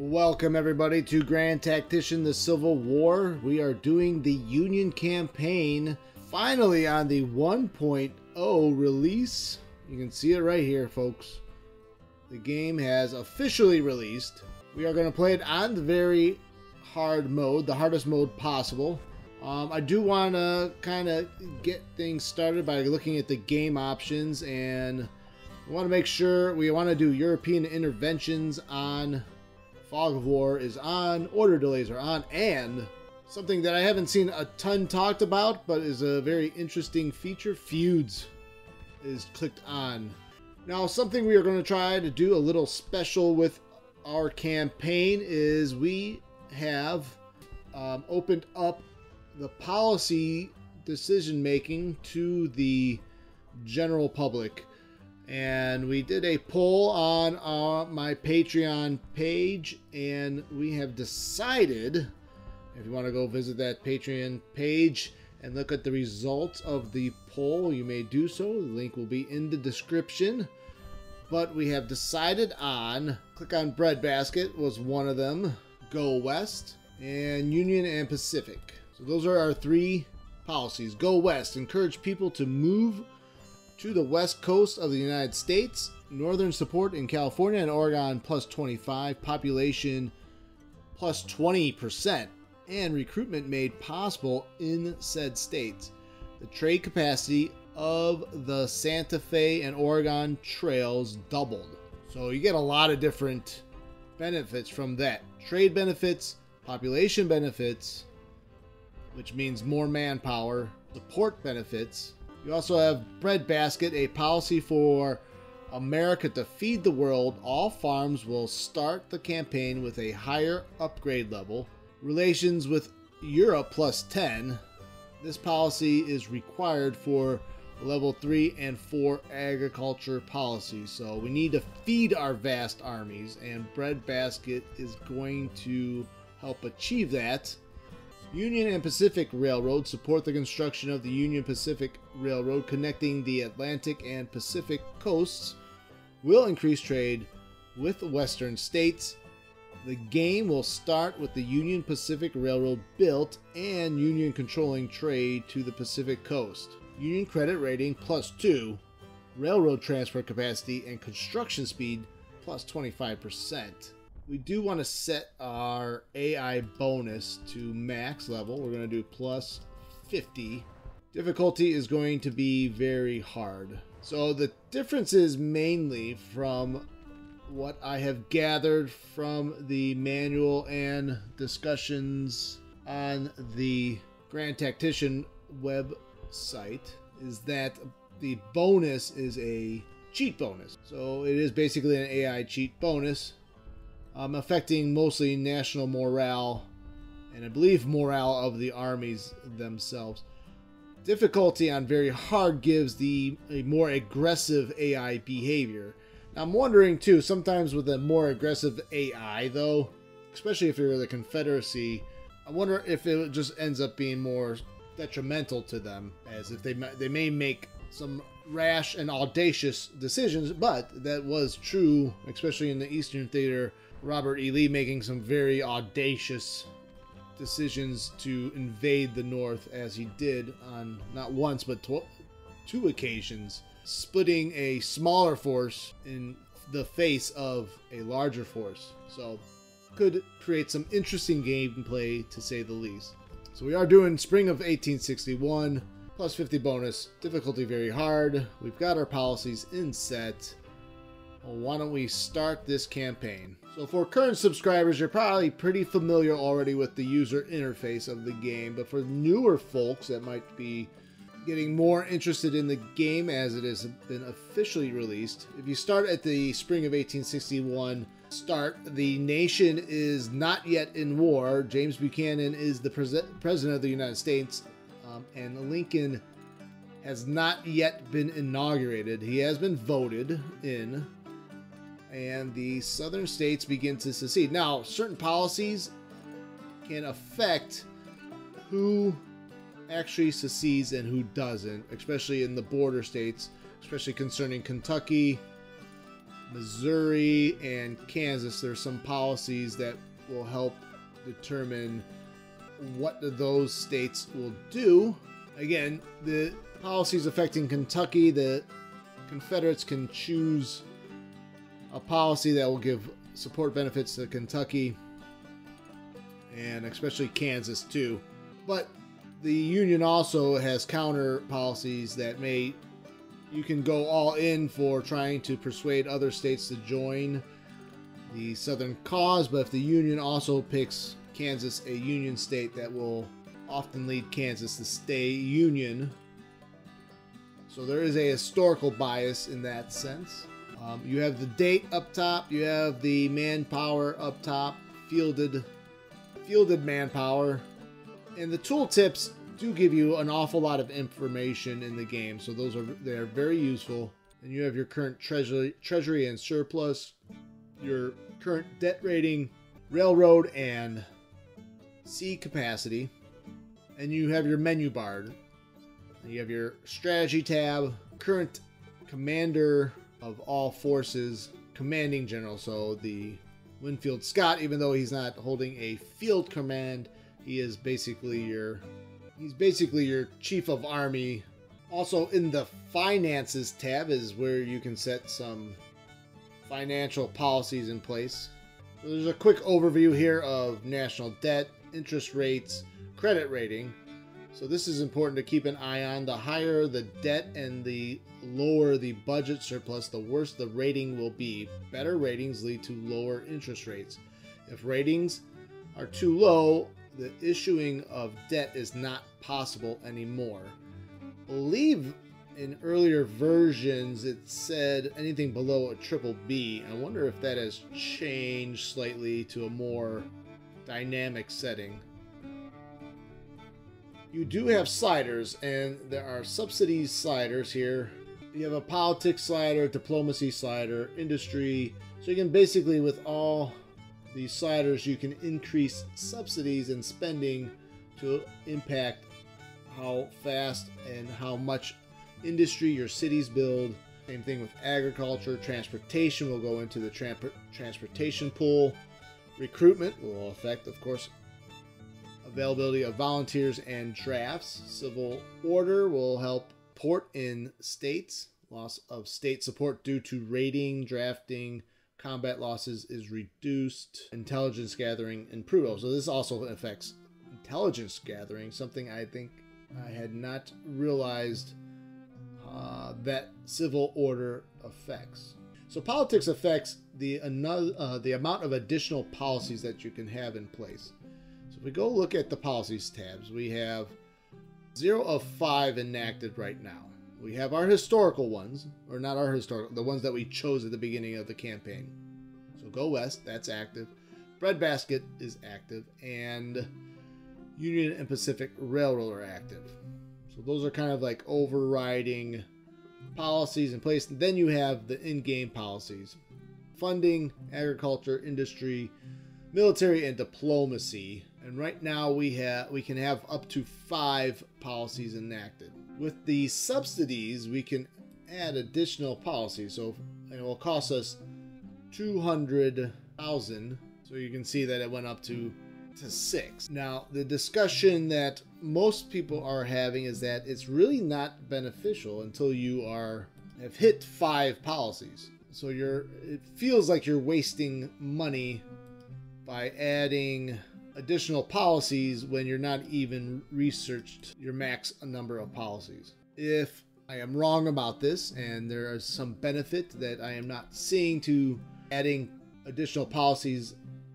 Welcome everybody to Grand Tactician the Civil War. We are doing the Union campaign finally on the 1.0 release. You can see it right here, folks. The game has officially released. We are going to play it on the very hard mode, the hardest mode possible. Um, I do want to kind of get things started by looking at the game options and want to make sure we want to do European interventions on Fog of War is on, order delays are on, and something that I haven't seen a ton talked about, but is a very interesting feature, feuds is clicked on. Now, something we are going to try to do a little special with our campaign is we have um, opened up the policy decision making to the general public and we did a poll on uh, my Patreon page, and we have decided if you want to go visit that Patreon page and look at the results of the poll, you may do so. The link will be in the description. But we have decided on click on Breadbasket was one of them, Go West, and Union and Pacific. So those are our three policies. Go West, encourage people to move to the west coast of the United States, northern support in California and Oregon plus 25, population plus 20%, and recruitment made possible in said states. The trade capacity of the Santa Fe and Oregon trails doubled. So you get a lot of different benefits from that. Trade benefits, population benefits, which means more manpower, support benefits, you also have Breadbasket, a policy for America to feed the world. All farms will start the campaign with a higher upgrade level. Relations with Europe plus 10. This policy is required for level 3 and 4 agriculture policies. So we need to feed our vast armies, and Breadbasket is going to help achieve that. Union and Pacific Railroad support the construction of the Union Pacific Railroad connecting the Atlantic and Pacific coasts, will increase trade with western states. The game will start with the Union Pacific Railroad built and Union controlling trade to the Pacific coast. Union credit rating plus 2, railroad transfer capacity and construction speed plus 25% we do want to set our AI bonus to max level. We're going to do plus 50. Difficulty is going to be very hard. So the difference is mainly from what I have gathered from the manual and discussions on the Grand Tactician website is that the bonus is a cheat bonus. So it is basically an AI cheat bonus um, affecting mostly national morale and I believe morale of the armies themselves. Difficulty on very hard gives the a more aggressive AI behavior. Now, I'm wondering too, sometimes with a more aggressive AI though, especially if you're the Confederacy, I wonder if it just ends up being more detrimental to them, as if they they may make some rash and audacious decisions, but that was true, especially in the Eastern Theater Robert E. Lee making some very audacious decisions to invade the North as he did on not once but tw- two occasions, splitting a smaller force in the face of a larger force. So, could create some interesting gameplay to say the least. So, we are doing Spring of 1861, plus 50 bonus, difficulty very hard. We've got our policies in set. Well, why don't we start this campaign? So for current subscribers, you're probably pretty familiar already with the user interface of the game, but for newer folks that might be getting more interested in the game as it has been officially released, if you start at the spring of 1861 start, the nation is not yet in war. James Buchanan is the pres president of the United States, um, and Lincoln has not yet been inaugurated. He has been voted in, and the southern states begin to secede. Now, certain policies can affect who actually secedes and who doesn't, especially in the border states, especially concerning Kentucky, Missouri and Kansas, there's some policies that will help determine what those states will do. Again, the policies affecting Kentucky, the Confederates can choose a policy that will give support benefits to Kentucky and especially Kansas too. But the Union also has counter policies that may you can go all in for trying to persuade other states to join the Southern cause, but if the Union also picks Kansas a Union state, that will often lead Kansas to stay Union. So there is a historical bias in that sense. Um, you have the date up top, you have the manpower up top, fielded, fielded manpower, and the tooltips do give you an awful lot of information in the game. So those are they are very useful. And you have your current treasury, treasury and surplus, your current debt rating, railroad and sea capacity, and you have your menu bar. You have your strategy tab, current commander of all forces, commanding general. So the Winfield Scott, even though he's not holding a field command, he is basically your He's basically your chief of army. Also, in the finances tab is where you can set some financial policies in place. So there's a quick overview here of national debt, interest rates, credit rating. So this is important to keep an eye on. The higher the debt and the lower the budget surplus, the worse the rating will be. Better ratings lead to lower interest rates. If ratings are too low, the issuing of debt is not possible anymore. Believe in earlier versions it said anything below a triple B. I wonder if that has changed slightly to a more dynamic setting. You do have sliders, and there are subsidies sliders here. You have a politics slider, diplomacy slider, industry. So you can basically, with all these sliders, you can increase subsidies and spending to impact how fast and how much industry your cities build. Same thing with agriculture. Transportation will go into the tra- transportation pool. Recruitment will affect, of course, availability of volunteers and drafts. Civil order will help port in states. Loss of state support due to raiding, drafting, combat losses is reduced, intelligence gathering improved. So this also affects intelligence gathering, something I think I had not realized uh, that civil order affects. So politics affects the another uh, the amount of additional policies that you can have in place. If we go look at the policies tabs, we have zero of five enacted right now. We have our historical ones, or not our historical, the ones that we chose at the beginning of the campaign. So go west, that's active. Breadbasket is active, and Union and Pacific Railroad are active. So those are kind of like overriding policies in place. Then you have the in-game policies. Funding, agriculture, industry, military, and diplomacy. And right now we have we can have up to five policies enacted. With the subsidies, we can add additional policies. So it will cost us 200,000. So you can see that it went up to to six. Now, the discussion that most people are having is that it's really not beneficial until you are have hit five policies. So you're it feels like you're wasting money by adding additional policies when you're not even researched your max number of policies. If I am wrong about this and there is some benefit that I am not seeing to adding additional policies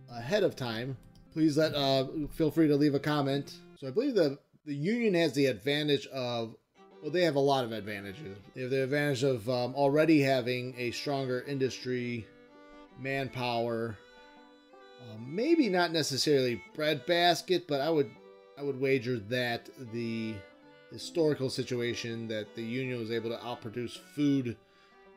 ahead of time, please let uh, feel free to leave a comment. So I believe the the union has the advantage of well, they have a lot of advantages. They have the advantage of um, already having a stronger industry, manpower. Uh, maybe not necessarily breadbasket, but I would I would wager that the historical situation that the union was able to outproduce food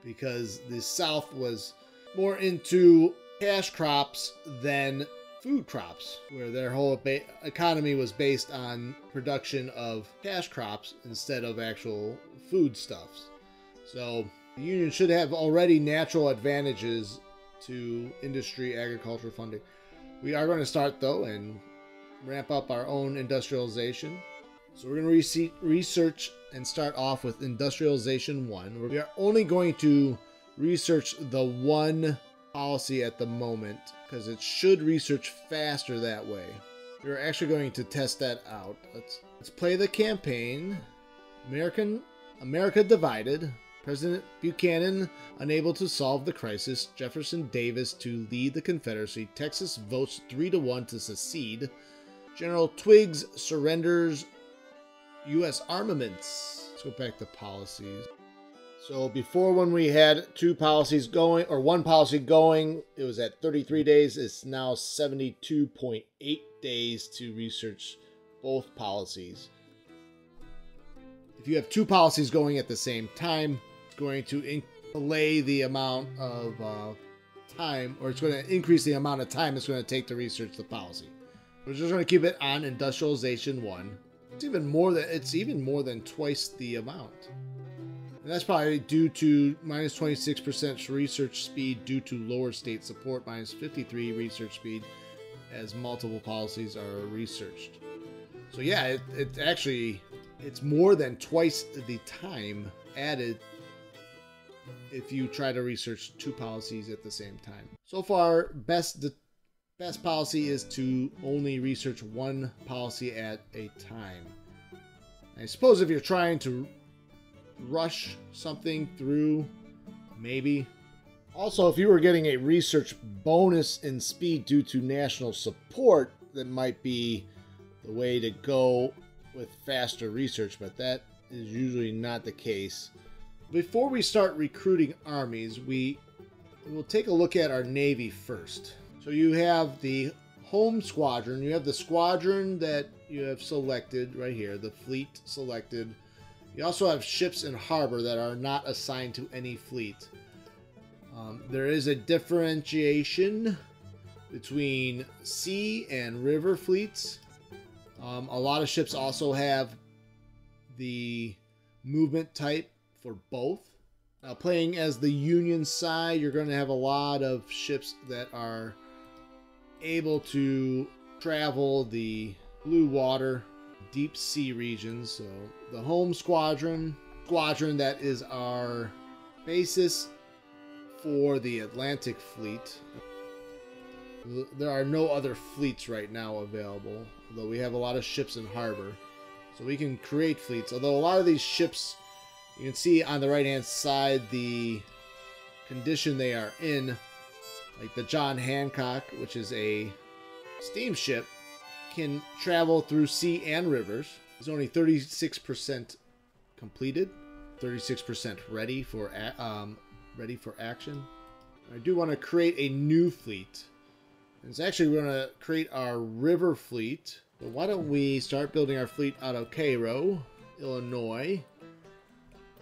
because the South was more into cash crops than food crops, where their whole economy was based on production of cash crops instead of actual foodstuffs. So The Union should have already natural advantages to industry agriculture funding. We are going to start though and ramp up our own industrialization. So we're going to re- research and start off with industrialization one. We are only going to research the one policy at the moment because it should research faster that way. We're actually going to test that out. Let's let's play the campaign. American America divided. President Buchanan unable to solve the crisis. Jefferson Davis to lead the Confederacy. Texas votes 3 to 1 to secede. General Twiggs surrenders U.S. armaments. Let's go back to policies. So before when we had two policies going or one policy going, it was at 33 days. It's now 72.8 days to research both policies. If you have two policies going at the same time, going to delay the amount of uh, time, or it's going to increase the amount of time it's going to take to research the policy. We're just going to keep it on industrialization one. It's even more than it's even more than twice the amount. And that's probably due to minus 26% research speed due to lower state support, minus 53 research speed as multiple policies are researched. So yeah, it, it actually it's more than twice the time added if you try to research two policies at the same time. So far, best the best policy is to only research one policy at a time. I suppose if you're trying to rush something through, maybe. Also, if you were getting a research bonus in speed due to national support, that might be the way to go with faster research, but that is usually not the case. Before we start recruiting armies, we will take a look at our navy first. So you have the home squadron, you have the squadron that you have selected right here, the fleet selected you also have ships in harbor that are not assigned to any fleet. Um, there is a differentiation between sea and river fleets. Um, a lot of ships also have the movement type for both. Now, playing as the Union side, you're going to have a lot of ships that are able to travel the blue water deep sea regions. So the home squadron, squadron that is our basis for the Atlantic fleet. There are no other fleets right now available, though we have a lot of ships in harbor. So we can create fleets. Although a lot of these ships, you can see on the right hand side the condition they are in. Like the John Hancock, which is a steamship can travel through sea and rivers. It's only 36% completed, 36% ready for um, ready for action. I do want to create a new fleet. And It's actually we're going to create our river fleet. So why don't we start building our fleet out of Cairo, Illinois.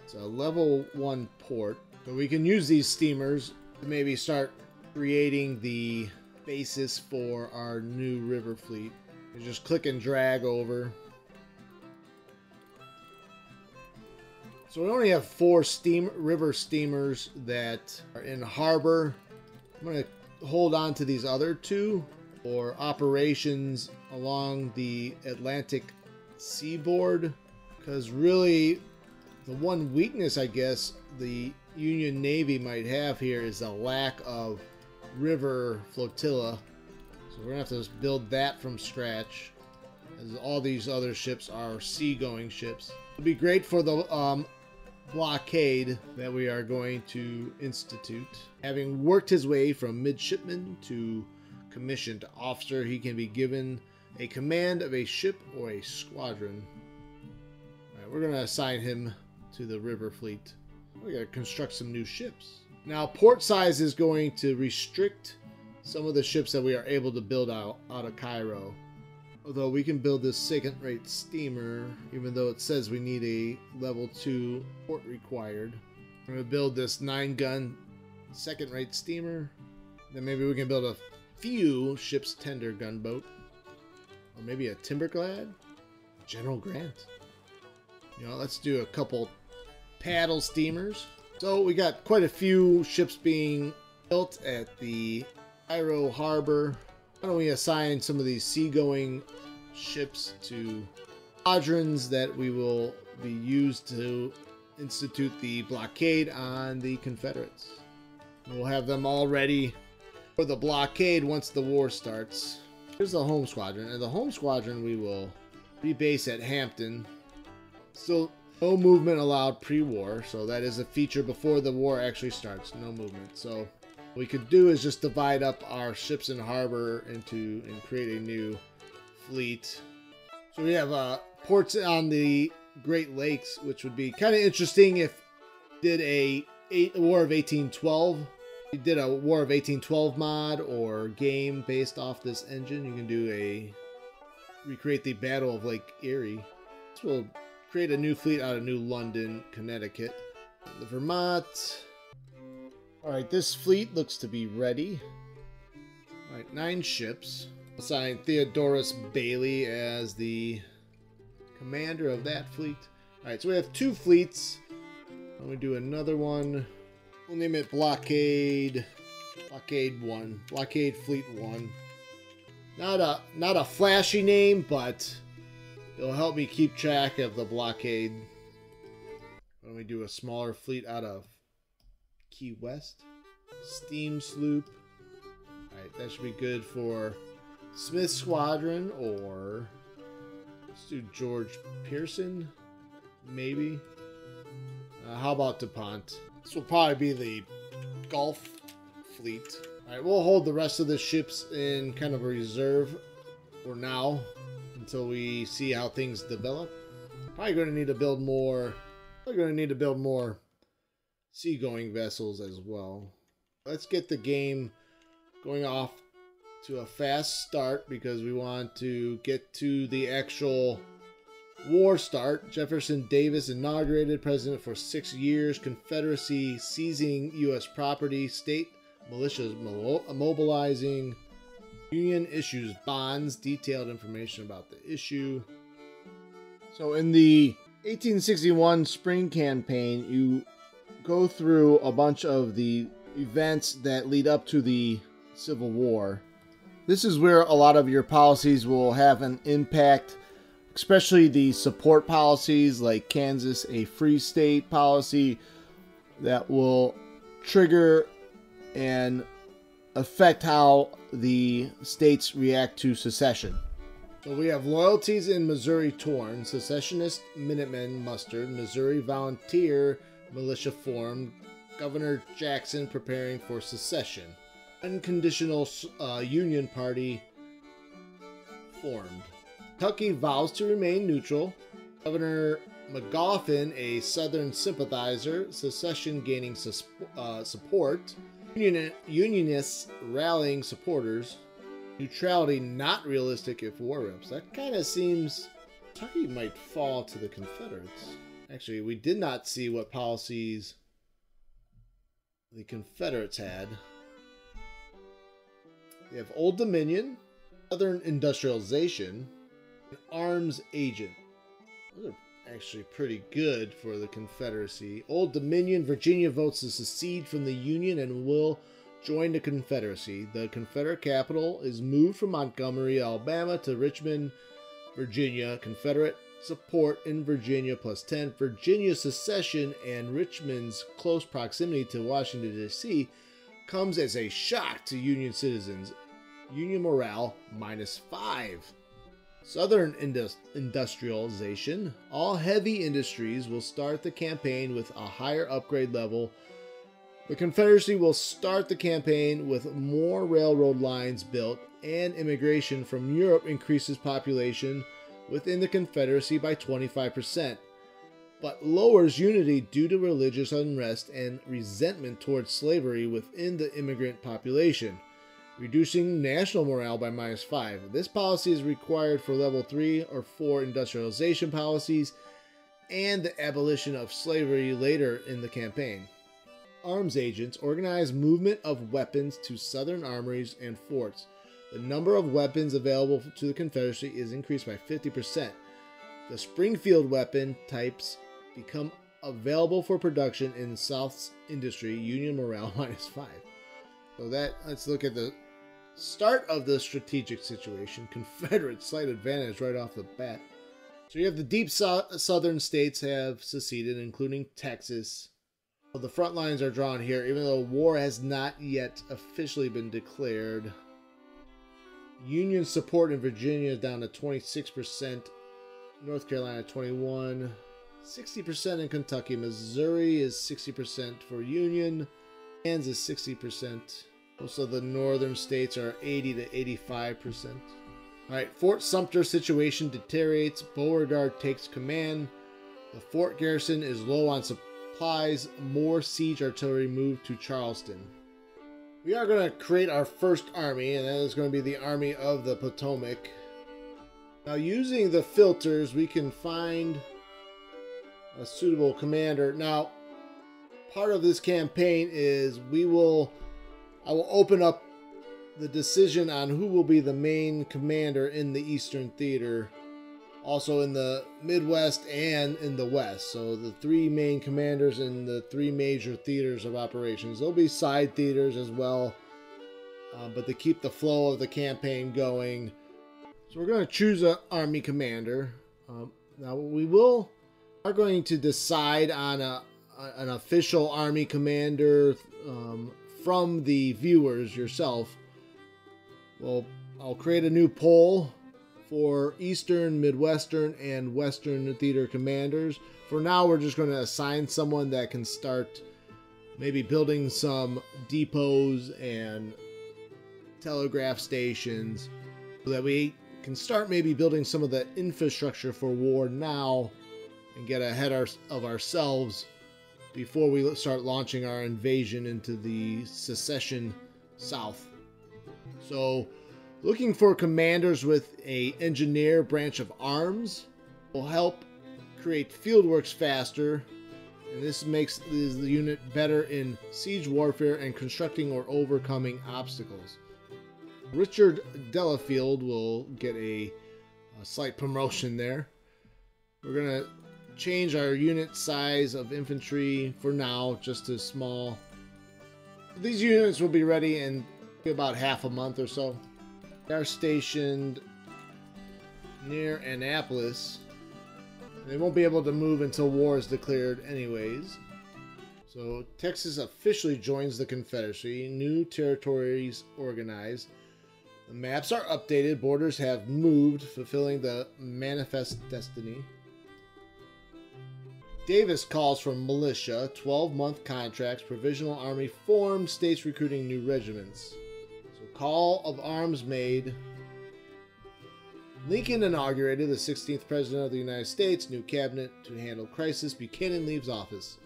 It's a level one port. So we can use these steamers to maybe start creating the basis for our new river fleet. Just click and drag over. So we only have four steam river steamers that are in harbor. I'm going to hold on to these other two for operations along the Atlantic seaboard because really the one weakness I guess the Union Navy might have here is the lack of river flotilla so we're going to have to build that from scratch. As all these other ships are sea-going ships. It'll be great for the um, blockade that we are going to institute. Having worked his way from midshipman to commissioned officer, he can be given a command of a ship or a squadron. Right, we're going to assign him to the river fleet. We got to construct some new ships. Now, port size is going to restrict some of the ships that we are able to build out, out of Cairo. Although we can build this second-rate steamer, even though it says we need a level 2 port required. I'm going to build this 9-gun second-rate steamer. Then maybe we can build a few ships tender gunboat. Or maybe a Timberclad? General Grant. You know, let's do a couple paddle steamers. So we got quite a few ships being built at the Cairo Harbor. Why don't we assign some of these seagoing ships to squadrons that we will be used to institute the blockade on the Confederates. We'll have them all ready for the blockade once the war starts. Here's the home squadron, and the home squadron we will rebase at Hampton. Still, no movement allowed pre-war, so that is a feature before the war actually starts. No movement. So what we could do is just divide up our ships in harbor into and create a new fleet. So we have uh, ports on the Great Lakes, which would be kind of interesting if did a, eight, a War of 1812. You did a War of 1812 mod or game based off this engine. You can do a recreate the Battle of Lake Erie. This will create a new fleet out of New London, Connecticut. The Vermont. Alright, this fleet looks to be ready. Alright, nine ships. Assign Theodorus Bailey as the commander of that fleet. Alright, so we have two fleets. I'm going to do another one. We'll name it Blockade... Blockade 1. Blockade Fleet 1. Not a, not a flashy name, but it'll help me keep track of the blockade. When we do a smaller fleet out of Key West. Steam sloop. Alright, that should be good for Smith Squadron or Let's do George Pearson, maybe. Uh, how about DuPont? This will probably be the Gulf fleet. Alright, we'll hold the rest of the ships in kind of a reserve for now until we see how things develop. Probably going to need to build more. Probably going to need to build more seagoing vessels as well. Let's get the game going off to a fast start because we want to get to the actual war start. Jefferson Davis inaugurated president for six years. Confederacy seizing U.S. property. State militias mobilizing. Union issues bonds. Detailed information about the issue. So in the 1861 spring campaign, you go through a bunch of the events that lead up to the Civil War. This is where a lot of your policies will have an impact, especially the support policies like Kansas, a free state policy that will trigger and affect how the states react to secession. So we have loyalties in Missouri torn, secessionist Minutemen mustered, Missouri volunteer militia formed, Governor Jackson preparing for secession unconditional uh, Union Party formed. Kentucky vows to remain neutral. Governor Magoffin, a Southern sympathizer, secession gaining uh, support. Union Unionists rallying supporters. Neutrality not realistic if war rips. That kind of seems Kentucky might fall to the Confederates. Actually, we did not see what policies the Confederates had. They have Old Dominion, Southern Industrialization, and Arms Agent. Those are actually pretty good for the Confederacy. Old Dominion, Virginia votes to secede from the Union and will join the Confederacy. The Confederate capital is moved from Montgomery, Alabama to Richmond, Virginia. Confederate support in Virginia plus 10. Virginia secession and Richmond's close proximity to Washington, D.C comes as a shock to Union citizens. Union morale minus 5. Southern indus- industrialization. All heavy industries will start the campaign with a higher upgrade level. The Confederacy will start the campaign with more railroad lines built, and immigration from Europe increases population within the Confederacy by 25% but lowers unity due to religious unrest and resentment towards slavery within the immigrant population, reducing national morale by minus 5. This policy is required for level 3 or 4 industrialization policies and the abolition of slavery later in the campaign. Arms agents organize movement of weapons to southern armories and forts. The number of weapons available to the Confederacy is increased by 50%. The Springfield weapon types become available for production in South's industry. Union morale minus five. So that let's look at the start of the strategic situation. Confederate slight advantage right off the bat. So you have the deep so southern states have seceded, including Texas. Well, the front lines are drawn here, even though war has not yet officially been declared. Union support in Virginia is down to 26%, North Carolina 21, 60% in Kentucky. Missouri is 60% for Union. Kansas 60%. Most of the northern states are 80 to 85%. All right, Fort Sumter situation deteriorates. Beauregard takes command. The fort garrison is low on supplies. More siege artillery moved to Charleston. We are going to create our first army, and that is going to be the Army of the Potomac. Now, using the filters, we can find a suitable commander. Now, part of this campaign is we will, I will open up the decision on who will be the main commander in the Eastern Theater, also in the Midwest and in the West. So the three main commanders in the three major theaters of operations. There'll be side theaters as well, uh, but to keep the flow of the campaign going so we're going to choose an army commander. Um, now we will are going to decide on a, an official army commander um, from the viewers yourself. Well, I'll create a new poll for Eastern, Midwestern, and Western theater commanders. For now, we're just going to assign someone that can start maybe building some depots and telegraph stations so that we can start maybe building some of the infrastructure for war now and get ahead of ourselves before we start launching our invasion into the secession south. So, looking for commanders with a engineer branch of arms will help create fieldworks faster and this makes the unit better in siege warfare and constructing or overcoming obstacles. Richard Delafield will get a, a slight promotion there. We're going to change our unit size of infantry for now just to small. These units will be ready in about half a month or so. They are stationed near Annapolis. They won't be able to move until war is declared anyways. So Texas officially joins the Confederacy. New territories organized. The maps are updated, borders have moved, fulfilling the manifest destiny. Davis calls for militia, 12 month contracts, provisional army formed, states recruiting new regiments. So, call of arms made. Lincoln inaugurated the 16th President of the United States, new cabinet to handle crisis. Buchanan leaves office.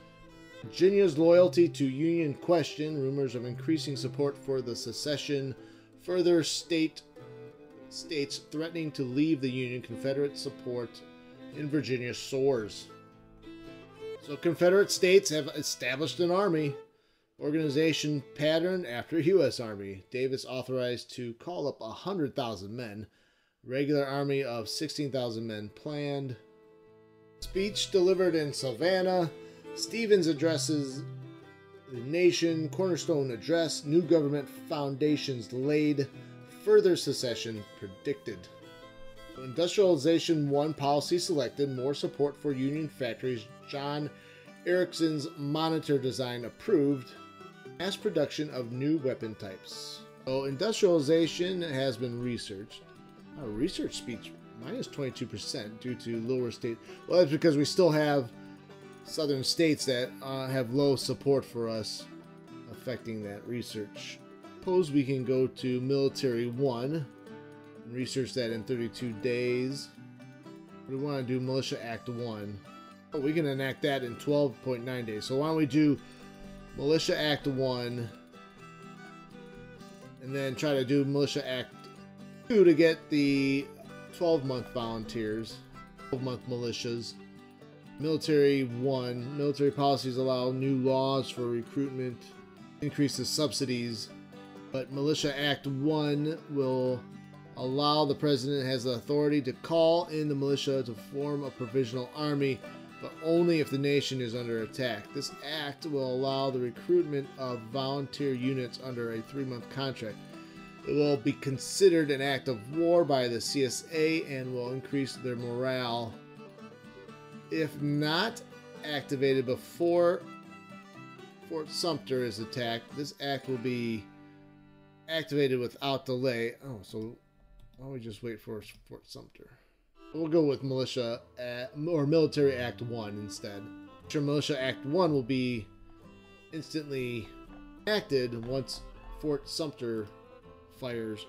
Virginia's loyalty to Union question, rumors of increasing support for the secession Further state states threatening to leave the Union Confederate support in Virginia soars. So Confederate states have established an army organization patterned after U.S. Army. Davis authorized to call up 100,000 men. Regular army of 16,000 men planned. Speech delivered in Savannah. Stephens addresses the nation, cornerstone address, new government foundations laid, further secession predicted. Industrialization 1 policy selected, more support for union factories, John Ericsson's monitor design approved, mass production of new weapon types. So industrialization has been researched. Our research speech minus 22% due to lower state. Well, that's because we still have southern states that uh, have low support for us affecting that research. Suppose we can go to military 1 and research that in 32 days. We want to do militia act 1. Oh, we can enact that in 12.9 days. So why don't we do militia act 1 and then try to do militia act 2 to get the 12 month volunteers, 12 month militias. Military 1. Military policies allow new laws for recruitment, increases subsidies, but Militia Act 1 will allow the president has the authority to call in the militia to form a provisional army. but only if the nation is under attack. This act will allow the recruitment of volunteer units under a three month contract. It will be considered an act of war by the CSA and will increase their morale. If not activated before Fort Sumter is attacked, this act will be activated without delay. Oh, so why don't we just wait for Fort Sumter? We'll go with Militia at, or Military Act 1 instead. Sure, Militia Act 1 will be instantly acted once Fort Sumter fires.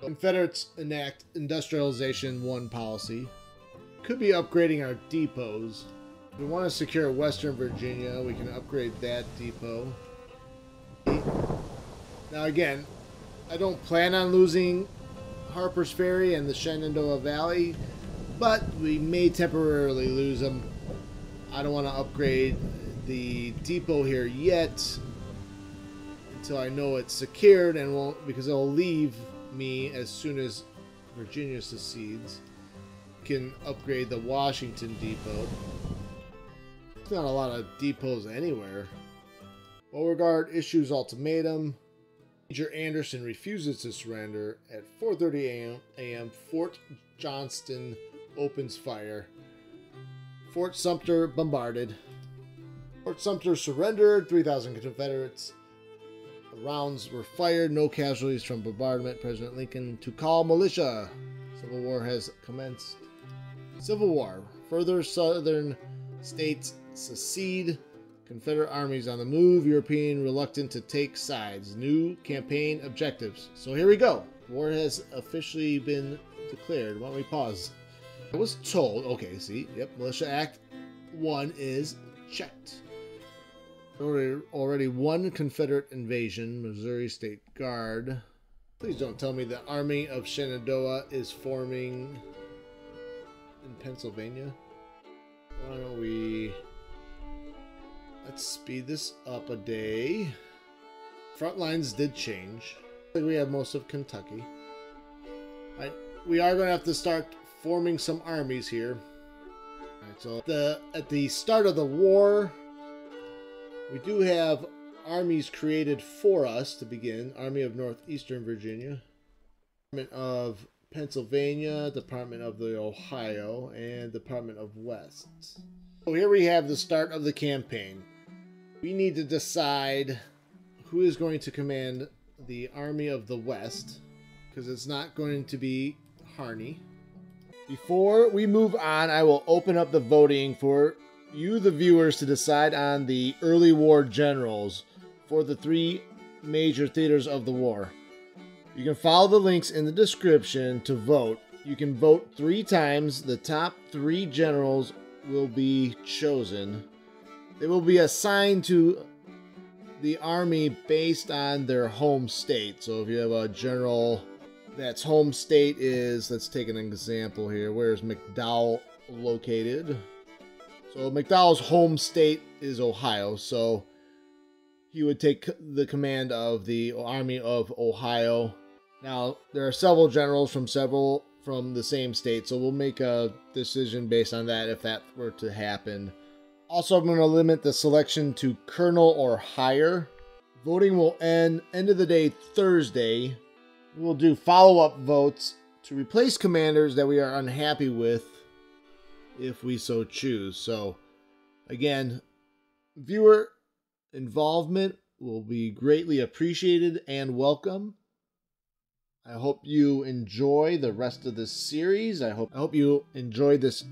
Confederates enact Industrialization 1 policy. Could be upgrading our depots. If we want to secure Western Virginia, we can upgrade that depot. Now again, I don't plan on losing Harper's Ferry and the Shenandoah Valley, but we may temporarily lose them. I don't want to upgrade the depot here yet until I know it's secured and won't because it'll leave me as soon as Virginia secedes. Can upgrade the Washington depot. There's not a lot of depots anywhere. Beauregard issues ultimatum. Major Anderson refuses to surrender. At 4:30 a.m., Fort Johnson opens fire. Fort Sumter bombarded. Fort Sumter surrendered. 3,000 Confederates. Rounds were fired. No casualties from bombardment. President Lincoln to call militia. Civil War has commenced. Civil War. Further southern states secede. Confederate armies on the move, European reluctant to take sides. New campaign objectives. So here we go. War has officially been declared. Why don't we pause? I was told, okay, see, yep, Militia Act 1 is checked. Already, already one Confederate invasion, Missouri State Guard. Please don't tell me the Army of Shenandoah is forming in Pennsylvania. Why don't we Let's speed this up a day. Front lines did change. We have most of Kentucky. We are going to have to start forming some armies here. So the at the start of the war, we do have armies created for us to begin. Army of Northeastern Virginia, Department of Pennsylvania, Department of the Ohio, and Department of West. So here we have the start of the campaign we need to decide who is going to command the Army of the West, because it's not going to be Harney. Before we move on, I will open up the voting for you, the viewers, to decide on the early war generals for the three major theaters of the war. You can follow the links in the description to vote. You can vote three times. The top three generals will be chosen. They will be assigned to the army based on their home state. So if you have a general that's home state is, let's take an example here. Where's McDowell located? So McDowell's home state is Ohio. So he would take the command of the army of Ohio. Now, there are several generals from several from the same state, so we'll make a decision based on that if that were to happen. Also, I'm going to limit the selection to colonel or higher. Voting will end end of the day Thursday. We will do follow-up votes to replace commanders that we are unhappy with if we so choose. So, again, viewer involvement will be greatly appreciated and welcome. I hope you enjoy the rest of this series. I hope I hope you enjoy this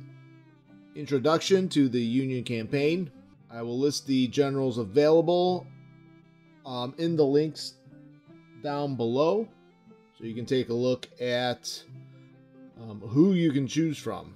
Introduction to the Union campaign. I will list the generals available um, in the links down below so you can take a look at um, who you can choose from.